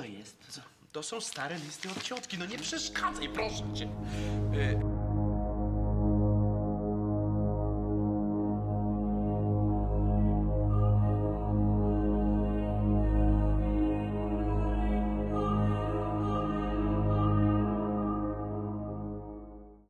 to jest? To są stare listy od ciotki. No nie przeszkadzaj, proszę cię. Y,